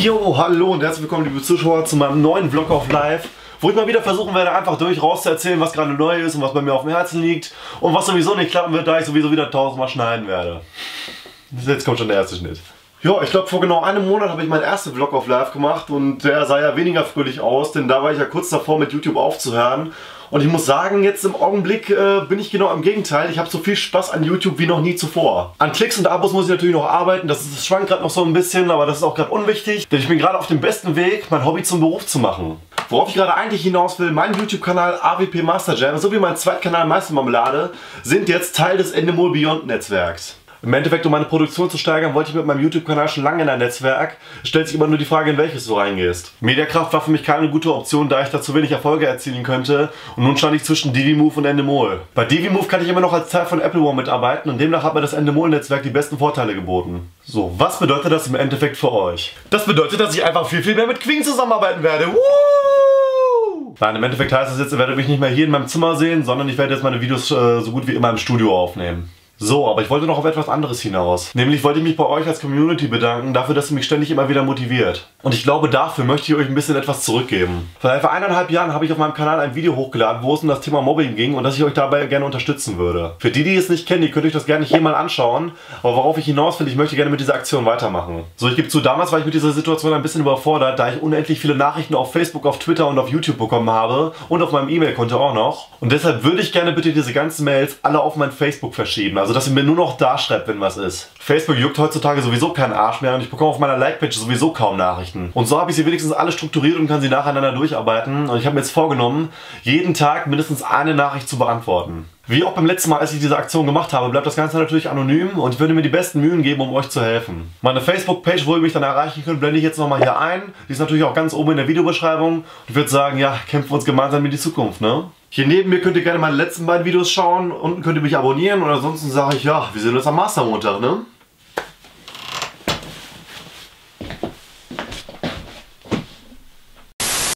Jo, hallo und herzlich willkommen liebe Zuschauer zu meinem neuen Vlog auf Live, wo ich mal wieder versuchen werde, einfach durch rauszuerzählen, was gerade neu ist und was bei mir auf dem Herzen liegt und was sowieso nicht klappen wird, da ich sowieso wieder tausendmal schneiden werde. Jetzt kommt schon der erste Schnitt. Ja, ich glaube vor genau einem Monat habe ich meinen ersten Vlog auf Live gemacht und der sah ja weniger fröhlich aus, denn da war ich ja kurz davor mit YouTube aufzuhören und ich muss sagen, jetzt im Augenblick äh, bin ich genau im Gegenteil. Ich habe so viel Spaß an YouTube wie noch nie zuvor. An Klicks und Abos muss ich natürlich noch arbeiten. Das, das schwankt gerade noch so ein bisschen, aber das ist auch gerade unwichtig. Denn ich bin gerade auf dem besten Weg, mein Hobby zum Beruf zu machen. Worauf ich gerade eigentlich hinaus will, mein YouTube-Kanal AWP Master Jam sowie mein Zweitkanal Meistermarmelade sind jetzt Teil des Endemol Beyond Netzwerks. Im Endeffekt, um meine Produktion zu steigern, wollte ich mit meinem YouTube-Kanal schon lange in ein Netzwerk. Es stellt sich immer nur die Frage, in welches du reingehst. Mediakraft war für mich keine gute Option, da ich dazu wenig Erfolge erzielen könnte. Und nun stand ich zwischen DiviMove und Endemol. Bei DiviMove kann ich immer noch als Teil von Apple One mitarbeiten und demnach hat mir das Endemol-Netzwerk die besten Vorteile geboten. So, was bedeutet das im Endeffekt für euch? Das bedeutet, dass ich einfach viel, viel mehr mit Queen zusammenarbeiten werde. Woo! Nein, im Endeffekt heißt das jetzt, ihr werdet mich nicht mehr hier in meinem Zimmer sehen, sondern ich werde jetzt meine Videos äh, so gut wie immer im Studio aufnehmen. So, aber ich wollte noch auf etwas anderes hinaus. Nämlich wollte ich mich bei euch als Community bedanken, dafür, dass ihr mich ständig immer wieder motiviert. Und ich glaube, dafür möchte ich euch ein bisschen etwas zurückgeben. Vor etwa eineinhalb Jahren habe ich auf meinem Kanal ein Video hochgeladen, wo es um das Thema Mobbing ging und dass ich euch dabei gerne unterstützen würde. Für die, die es nicht kennen, die könnt euch das gerne hier mal anschauen. Aber worauf ich hinaus will, ich möchte gerne mit dieser Aktion weitermachen. So, ich gebe zu, damals war ich mit dieser Situation ein bisschen überfordert, da ich unendlich viele Nachrichten auf Facebook, auf Twitter und auf YouTube bekommen habe und auf meinem E-Mail-Konto auch noch. Und deshalb würde ich gerne bitte diese ganzen Mails alle auf mein Facebook verschieben. Also, dass ihr mir nur noch da schreibt, wenn was ist. Facebook juckt heutzutage sowieso keinen Arsch mehr und ich bekomme auf meiner Like-Page sowieso kaum Nachrichten. Und so habe ich sie wenigstens alle strukturiert und kann sie nacheinander durcharbeiten. Und ich habe mir jetzt vorgenommen, jeden Tag mindestens eine Nachricht zu beantworten. Wie auch beim letzten Mal, als ich diese Aktion gemacht habe, bleibt das Ganze natürlich anonym und ich würde mir die besten Mühen geben, um euch zu helfen. Meine Facebook-Page, wo ihr mich dann erreichen könnt, blende ich jetzt nochmal hier ein. Die ist natürlich auch ganz oben in der Videobeschreibung. Ich würde sagen, ja, kämpfen wir uns gemeinsam in die Zukunft, ne? Hier neben mir könnt ihr gerne meine letzten beiden Videos schauen. Unten könnt ihr mich abonnieren und ansonsten sage ich, ja, wir sehen uns am Mastermontag, ne?